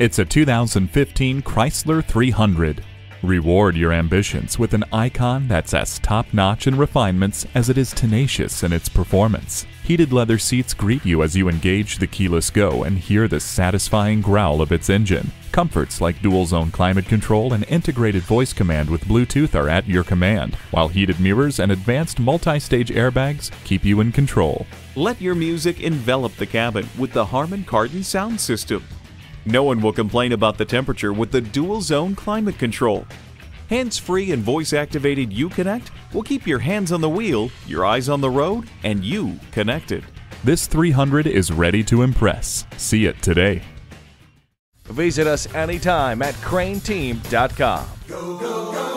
It's a 2015 Chrysler 300. Reward your ambitions with an icon that's as top notch in refinements as it is tenacious in its performance. Heated leather seats greet you as you engage the keyless go and hear the satisfying growl of its engine. Comforts like dual zone climate control and integrated voice command with Bluetooth are at your command, while heated mirrors and advanced multi stage airbags keep you in control. Let your music envelop the cabin with the Harman Kardon sound system. No one will complain about the temperature with the dual zone climate control. Hands free and voice activated Uconnect will keep your hands on the wheel, your eyes on the road, and you connected. This 300 is ready to impress. See it today. Visit us anytime at crainteam.com. Go, go, go.